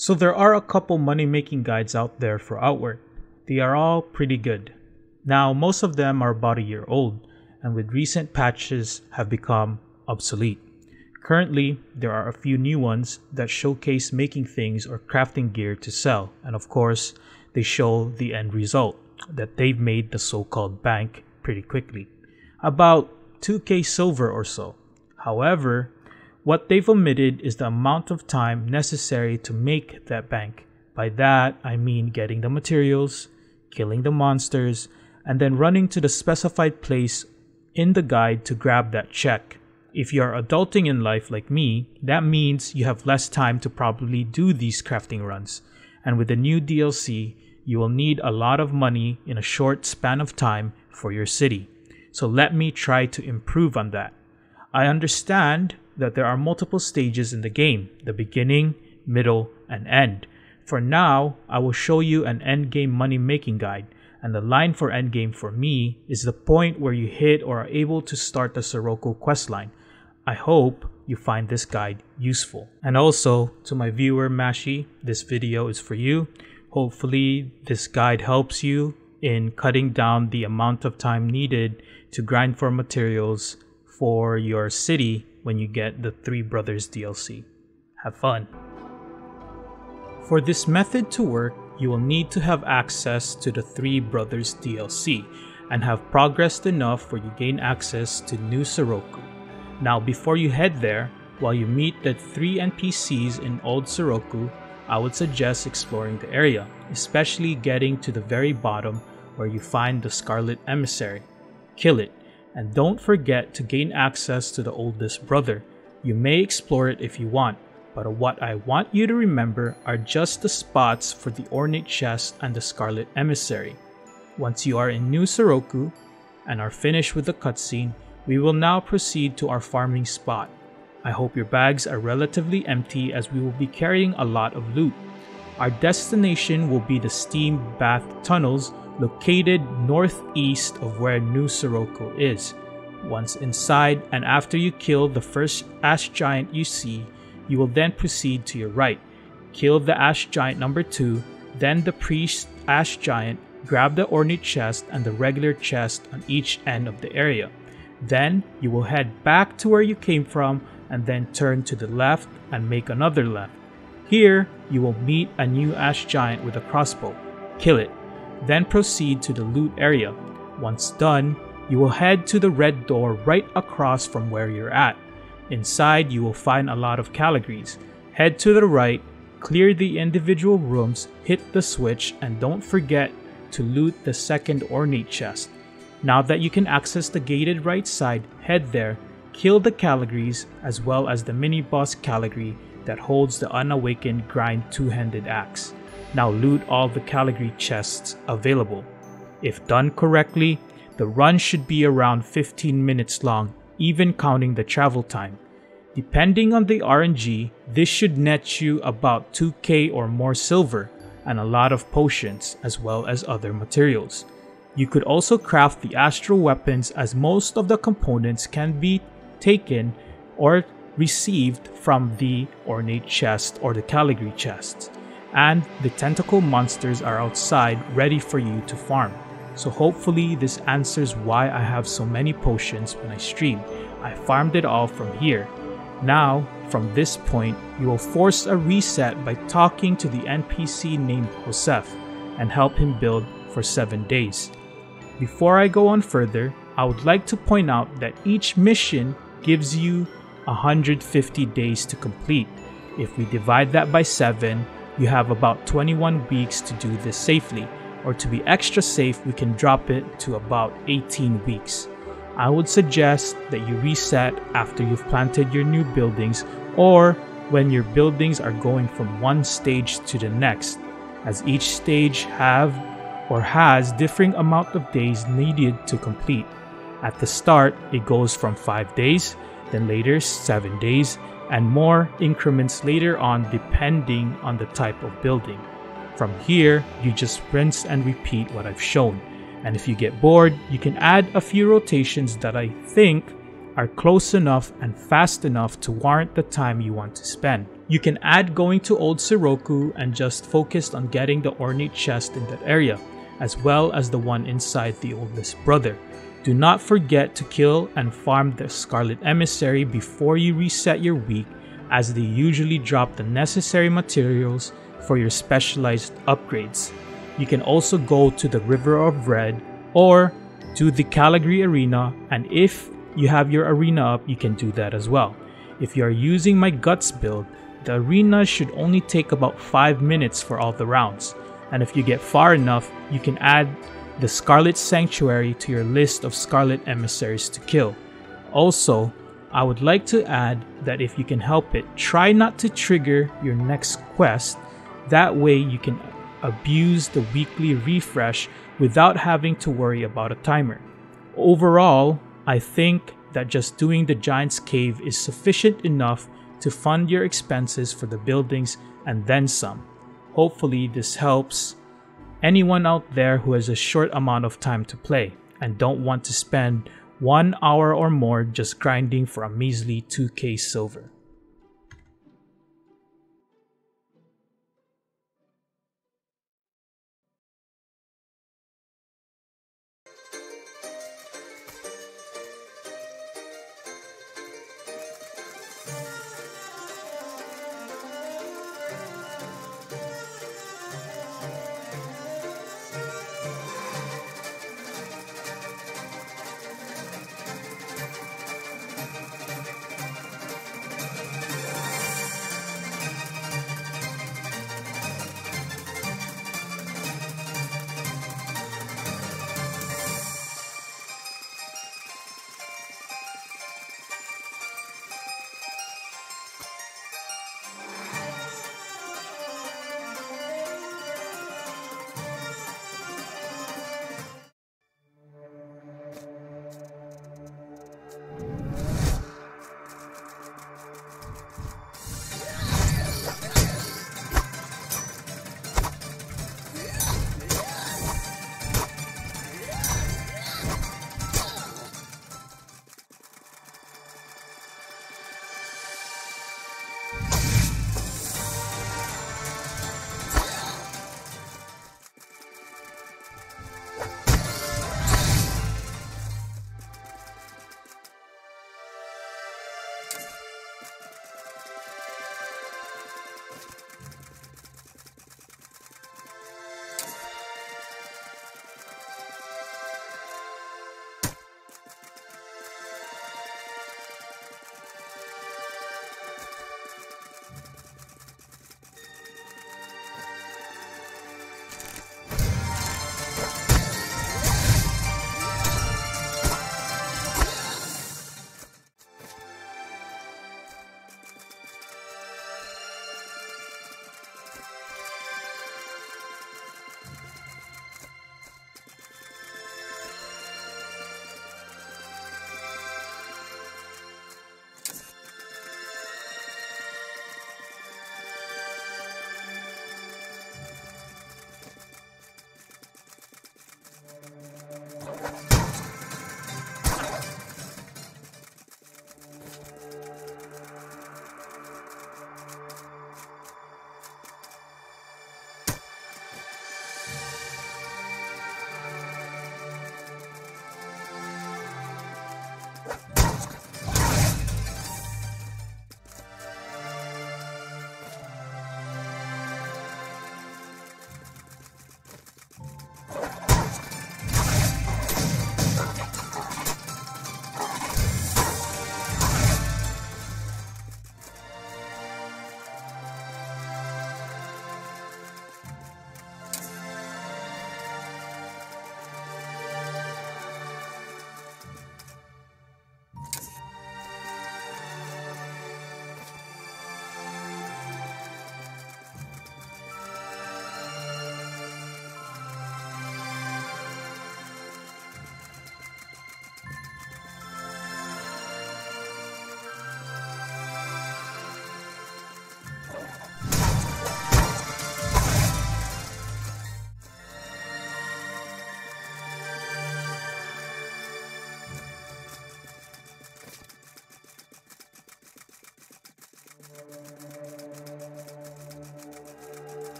So there are a couple money making guides out there for Outward. They are all pretty good. Now, most of them are about a year old, and with recent patches have become obsolete. Currently, there are a few new ones that showcase making things or crafting gear to sell, and of course, they show the end result that they've made the so called bank pretty quickly. About 2k silver or so. However, what they've omitted is the amount of time necessary to make that bank. By that, I mean getting the materials, killing the monsters, and then running to the specified place in the guide to grab that check. If you are adulting in life like me, that means you have less time to probably do these crafting runs. And with the new DLC, you will need a lot of money in a short span of time for your city. So let me try to improve on that. I understand that there are multiple stages in the game the beginning, middle, and end. For now, I will show you an endgame money making guide, and the line for endgame for me is the point where you hit or are able to start the Sirocco questline. I hope you find this guide useful. And also, to my viewer Mashi, this video is for you. Hopefully, this guide helps you in cutting down the amount of time needed to grind for materials for your city when you get the Three Brothers DLC. Have fun! For this method to work, you will need to have access to the Three Brothers DLC and have progressed enough where you gain access to New Sirocco. Now before you head there, while you meet the three NPCs in Old Sirocco, I would suggest exploring the area, especially getting to the very bottom where you find the Scarlet Emissary. Kill it, and don't forget to gain access to the oldest brother. You may explore it if you want, but what I want you to remember are just the spots for the ornate chest and the Scarlet Emissary. Once you are in New Sirocco and are finished with the cutscene, we will now proceed to our farming spot. I hope your bags are relatively empty as we will be carrying a lot of loot. Our destination will be the steam bath tunnels located northeast of where New Sirocco is. Once inside and after you kill the first ash giant you see, you will then proceed to your right. Kill the ash giant number 2, then the priest ash giant, grab the ornate chest and the regular chest on each end of the area. Then you will head back to where you came from and then turn to the left and make another left. Here, you will meet a new ash giant with a crossbow. Kill it. Then proceed to the loot area. Once done, you will head to the red door right across from where you're at. Inside, you will find a lot of Calygreys. Head to the right, clear the individual rooms, hit the switch, and don't forget to loot the second ornate chest. Now that you can access the gated right side, head there, kill the Calygreys as well as the mini boss Calygrey that holds the unawakened grind two-handed axe. Now loot all the Calygrey chests available. If done correctly, the run should be around 15 minutes long, even counting the travel time. Depending on the RNG, this should net you about 2k or more silver and a lot of potions as well as other materials. You could also craft the astral weapons as most of the components can be taken or received from the ornate chest or the Calygrey chest. And the tentacle monsters are outside ready for you to farm. So hopefully this answers why I have so many potions when I stream. I farmed it all from here. Now, from this point, you will force a reset by talking to the NPC named Joseph and help him build for 7 days. Before I go on further, I would like to point out that each mission gives you 150 days to complete. If we divide that by 7, you have about 21 weeks to do this safely, or to be extra safe, we can drop it to about 18 weeks. I would suggest that you reset after you've planted your new buildings or when your buildings are going from one stage to the next, as each stage have or has differing amount of days needed to complete. At the start, it goes from 5 days, then later 7 days, and more increments later on depending on the type of building. From here, you just rinse and repeat what I've shown. And if you get bored, you can add a few rotations that I think are close enough and fast enough to warrant the time you want to spend. You can add going to Old Sirocco and just focused on getting the ornate chest in that area, as well as the one inside the oldest brother. Do not forget to kill and farm the Scarlet Emissary before you reset your week as they usually drop the necessary materials for your specialized upgrades. You can also go to the River of Red or to the Calygrey Arena and if you have your arena up, you can do that as well. If you are using my Guts build, the arena should only take about 5 minutes for all the rounds, and if you get far enough, you can add the Scarlet Sanctuary to your list of Scarlet Emissaries to kill. Also, I would like to add that if you can help it, try not to trigger your next quest, that way you can abuse the weekly refresh without having to worry about a timer. Overall, I think that just doing the Giant's Cave is sufficient enough to fund your expenses for the buildings and then some. Hopefully, this helps anyone out there who has a short amount of time to play and don't want to spend one hour or more just grinding for a measly 2k silver.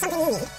Something you need?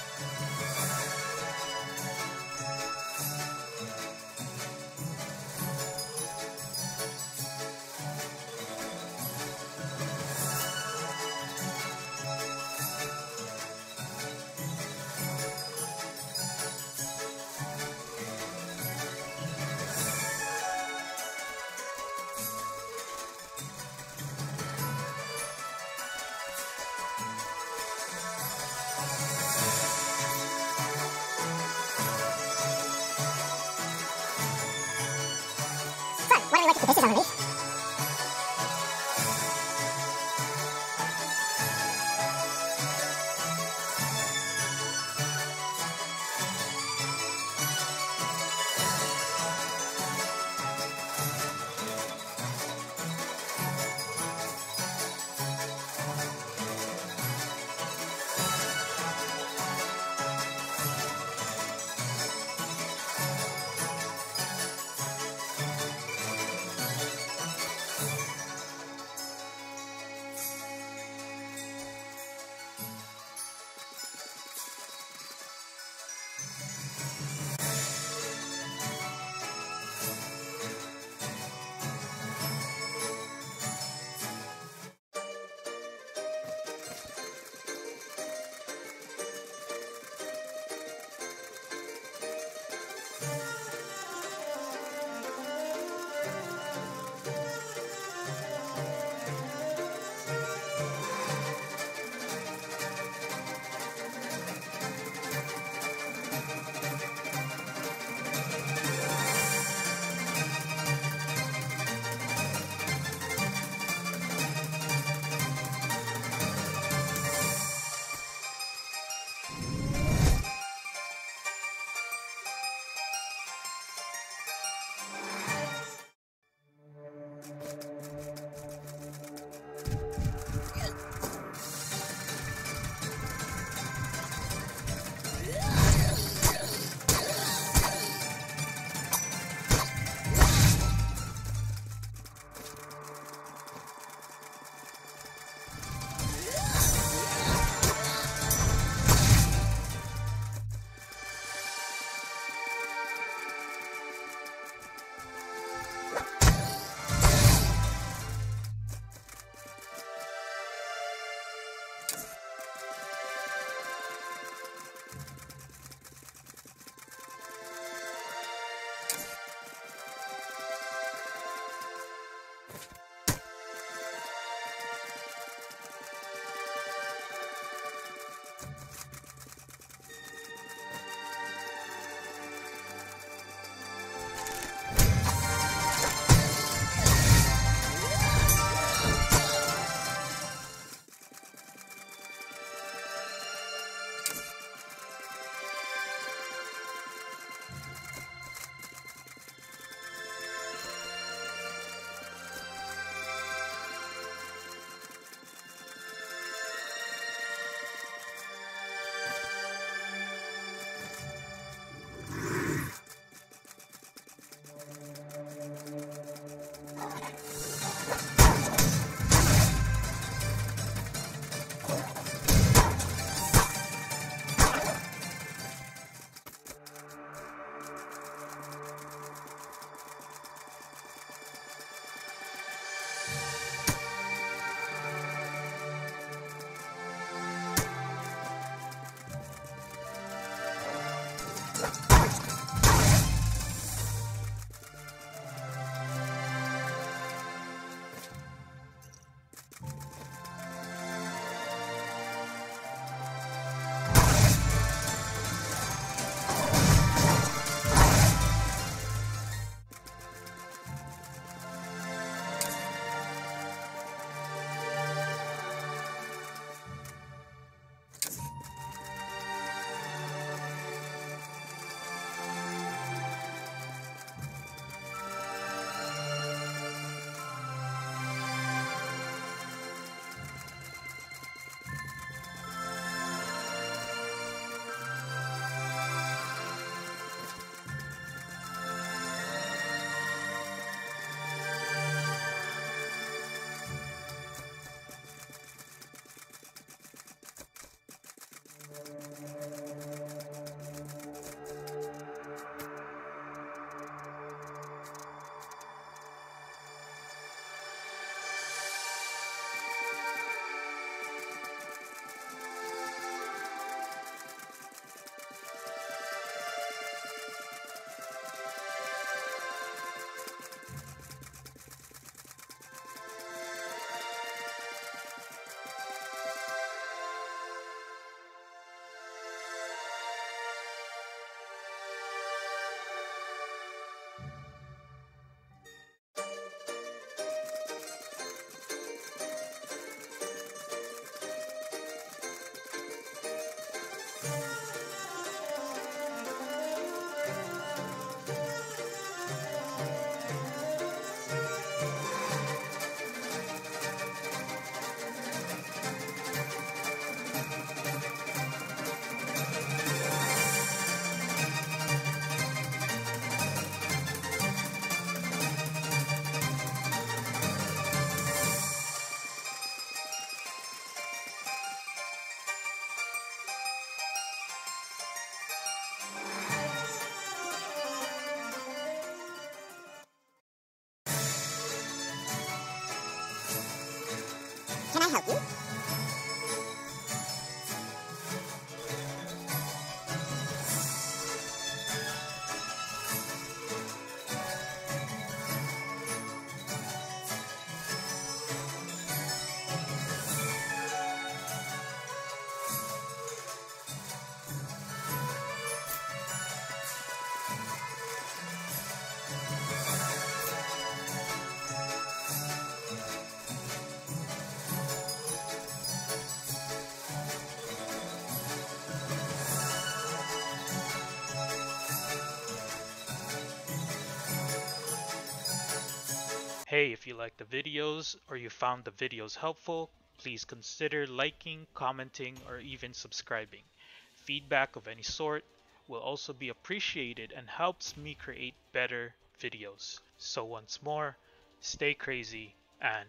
Like the videos or you found the videos helpful, please consider liking, commenting, or even subscribing. Feedback of any sort will also be appreciated and helps me create better videos. So once more, stay crazy and